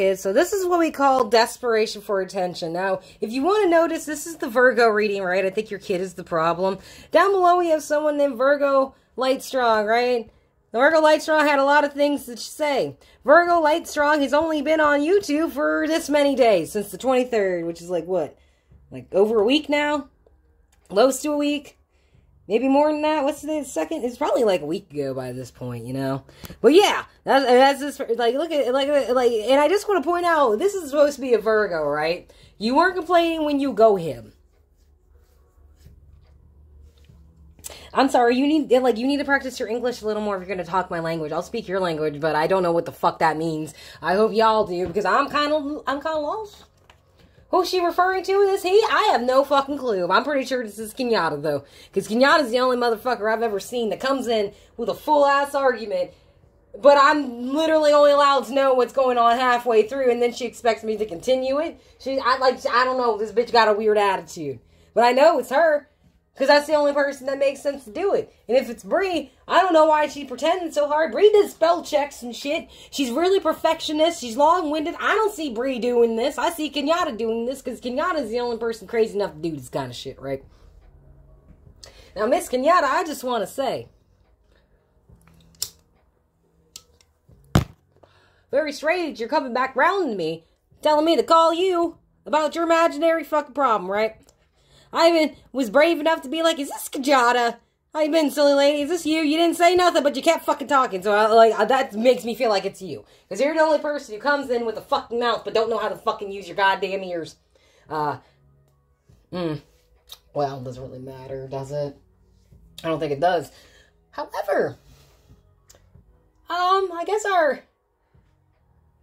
kids. So this is what we call desperation for attention. Now, if you want to notice, this is the Virgo reading, right? I think your kid is the problem. Down below, we have someone named Virgo Lightstrong, right? Virgo Lightstrong had a lot of things to say. Virgo Lightstrong has only been on YouTube for this many days, since the 23rd, which is like what? Like over a week now? Close to a week? Maybe more than that. What's the second? It's probably like a week ago by this point, you know. But yeah, that's that's just like look at like like. And I just want to point out this is supposed to be a Virgo, right? You weren't complaining when you go him. I'm sorry, you need like you need to practice your English a little more if you're gonna talk my language. I'll speak your language, but I don't know what the fuck that means. I hope y'all do because I'm kind of I'm kind of lost. Who's she referring to? Is he? I have no fucking clue. I'm pretty sure this is Kenyatta, though. Because Kenyatta's the only motherfucker I've ever seen that comes in with a full ass argument. But I'm literally only allowed to know what's going on halfway through, and then she expects me to continue it. She, I like, I don't know. This bitch got a weird attitude, but I know it's her. Because that's the only person that makes sense to do it. And if it's Brie, I don't know why she's pretending so hard. Brie does spell checks and shit. She's really perfectionist. She's long-winded. I don't see Brie doing this. I see Kenyatta doing this because Kenyatta's the only person crazy enough to do this kind of shit, right? Now, Miss Kenyatta, I just want to say. Very strange you're coming back round to me, telling me to call you about your imaginary fucking problem, right? I even was brave enough to be like, is this Kajada? How you been, silly lady? Is this you? You didn't say nothing, but you kept fucking talking. So, I, like, that makes me feel like it's you. Because you're the only person who comes in with a fucking mouth, but don't know how to fucking use your goddamn ears. Uh, hmm. Well, doesn't really matter, does it? I don't think it does. However, um, I guess our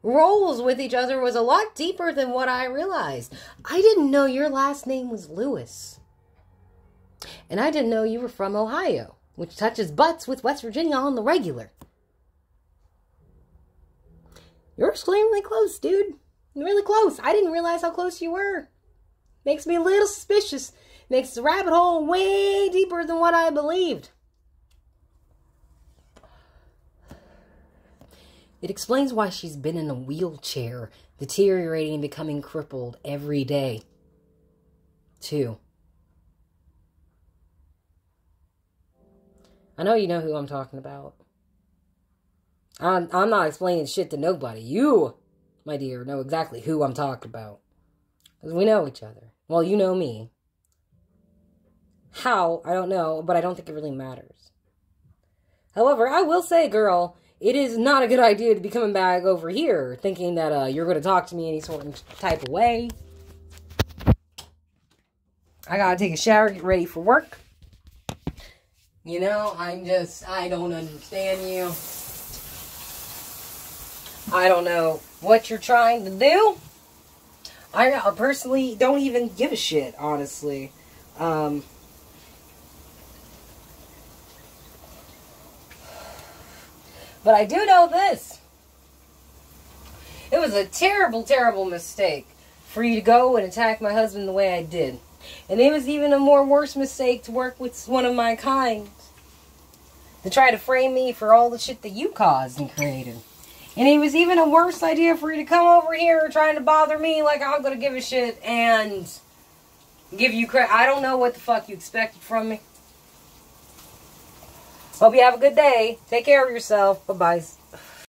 roles with each other was a lot deeper than what I realized. I didn't know your last name was Lewis. And I didn't know you were from Ohio, which touches butts with West Virginia on the regular. You're extremely close, dude. Really close. I didn't realize how close you were. Makes me a little suspicious. Makes the rabbit hole way deeper than what I believed. It explains why she's been in a wheelchair, deteriorating and becoming crippled every day. Too. I know you know who I'm talking about. I'm, I'm not explaining shit to nobody. You, my dear, know exactly who I'm talking about. Because we know each other. Well, you know me. How, I don't know, but I don't think it really matters. However, I will say, girl, it is not a good idea to be coming back over here thinking that uh, you're going to talk to me any sort of type of way. I gotta take a shower, get ready for work. You know, I'm just, I don't understand you. I don't know what you're trying to do. I personally don't even give a shit, honestly. Um, But I do know this. It was a terrible, terrible mistake for you to go and attack my husband the way I did. And it was even a more worse mistake to work with one of my kind. To try to frame me for all the shit that you caused and created. And it was even a worse idea for you to come over here trying to bother me like I'm going to give a shit and give you credit. I don't know what the fuck you expected from me. Hope you have a good day. Take care of yourself. Bye-bye.